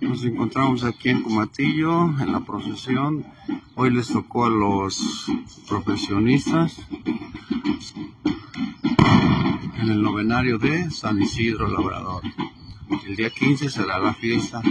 Nos encontramos aquí en Comatillo, en la procesión. Hoy les tocó a los profesionistas en el novenario de San Isidro Labrador. El día 15 será la fiesta.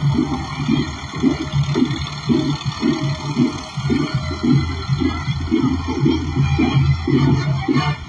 Thank you.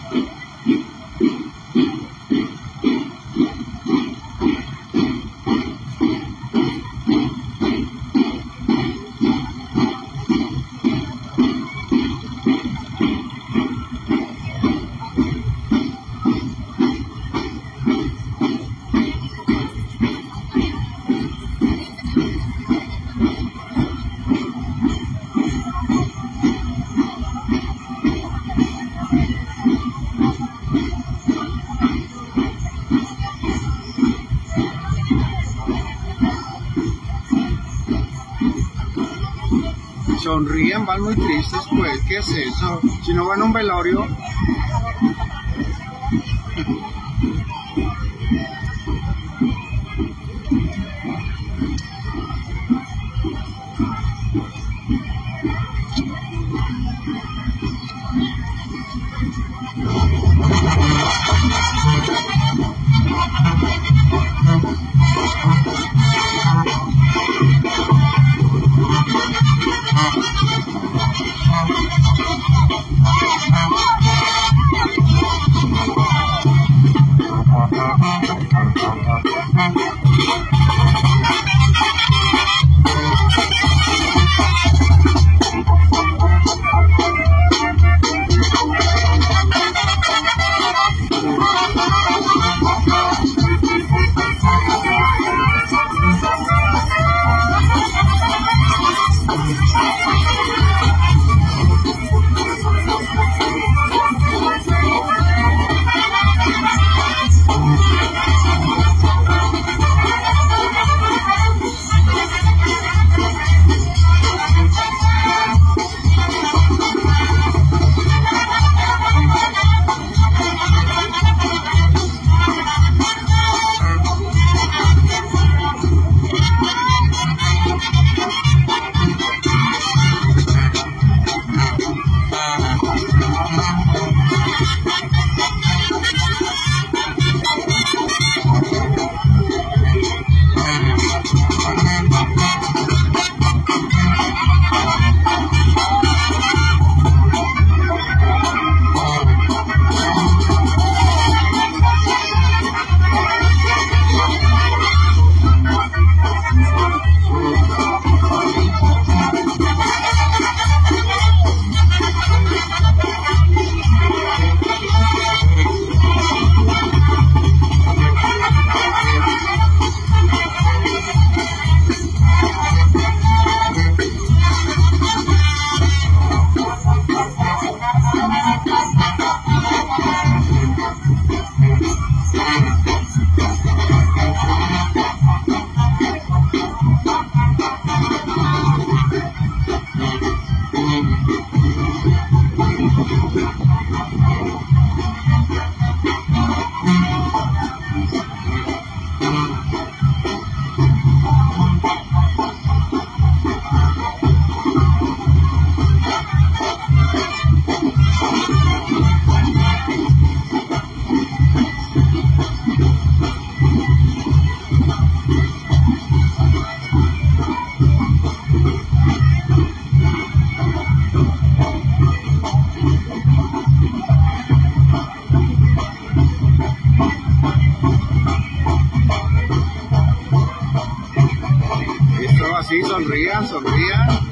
Sonríen, van muy tristes, pues, ¿qué es eso? Si no van a un velorio. así, sonrían, sonrían.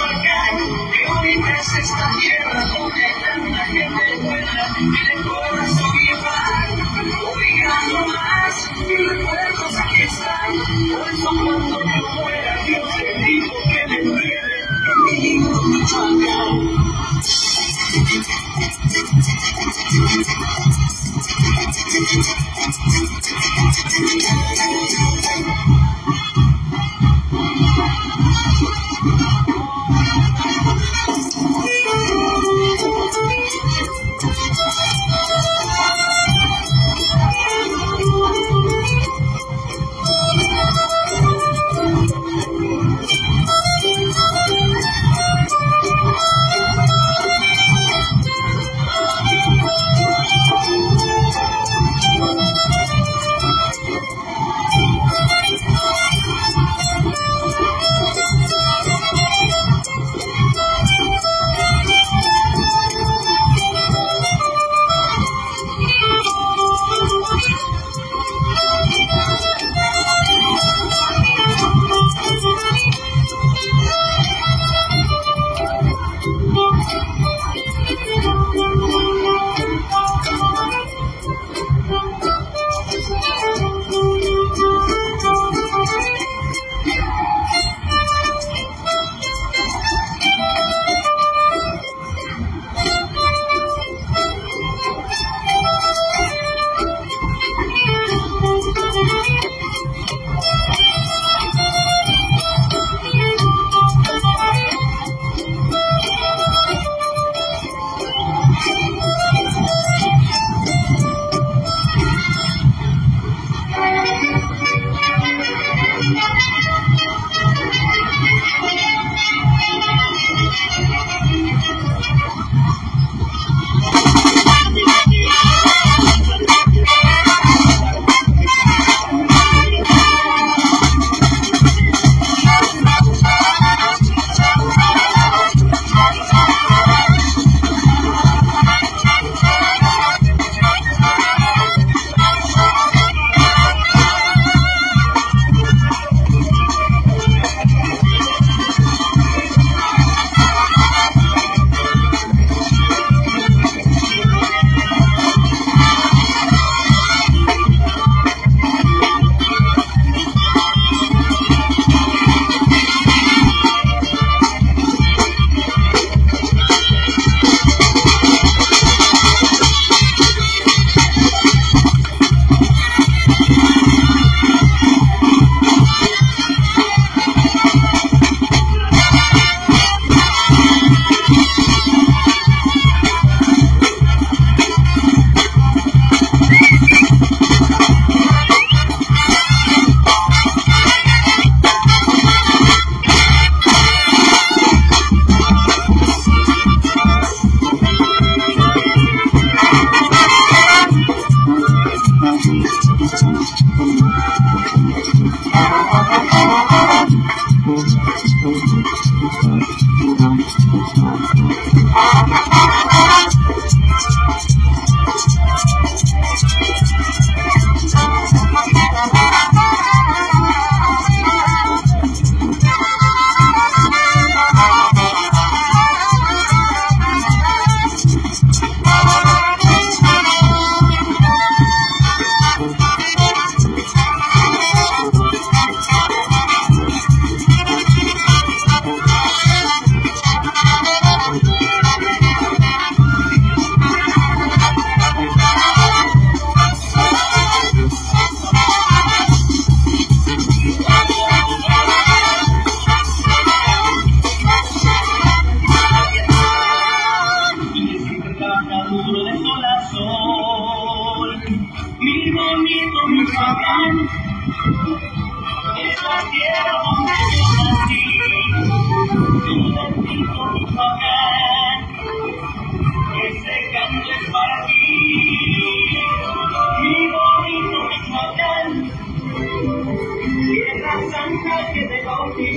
Porque hoy ves esta tierra donde tanta gente buena y le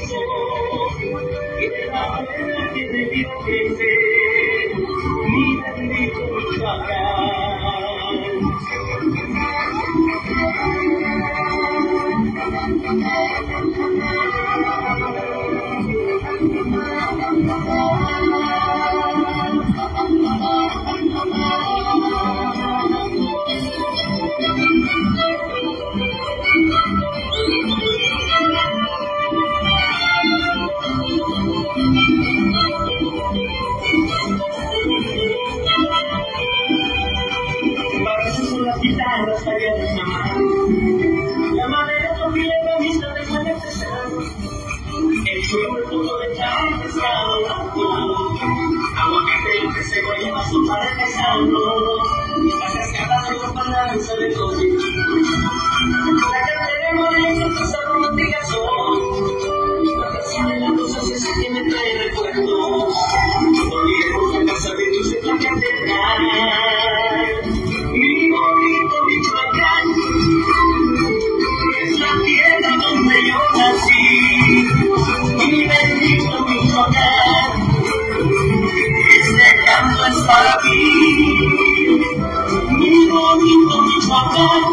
Thank you. su pareja es. Las escalas de los my God.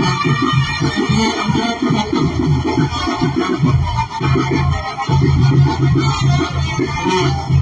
Thank you.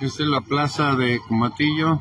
Esta es la plaza de Comatillo.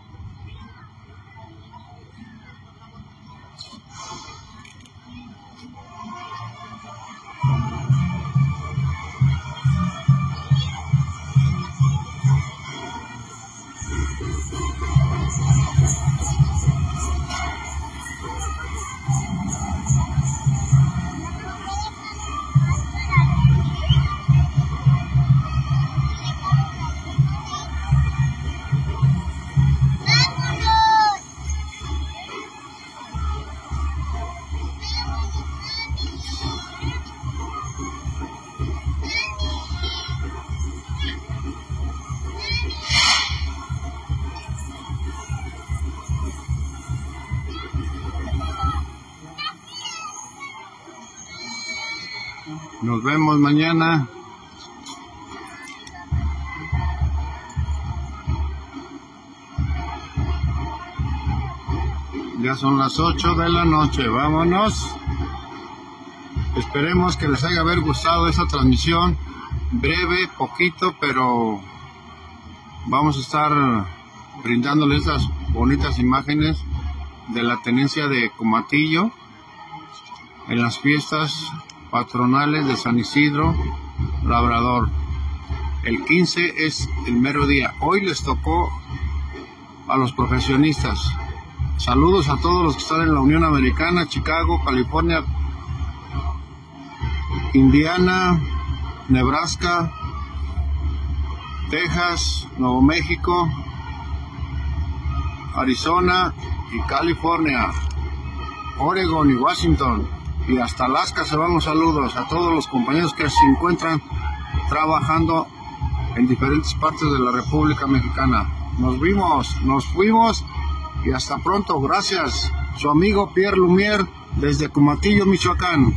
Nos vemos mañana. Ya son las 8 de la noche, vámonos. Esperemos que les haya haber gustado esta transmisión. Breve, poquito, pero vamos a estar brindándoles estas bonitas imágenes de la tenencia de Comatillo en las fiestas patronales de San Isidro Labrador. El 15 es el mero día. Hoy les tocó a los profesionistas. Saludos a todos los que están en la Unión Americana, Chicago, California, Indiana, Nebraska, Texas, Nuevo México, Arizona y California, Oregon y Washington y hasta Alaska se van los saludos a todos los compañeros que se encuentran trabajando en diferentes partes de la República Mexicana. Nos vimos, nos fuimos y hasta pronto. Gracias. Su amigo Pierre Lumière desde Cumatillo, Michoacán.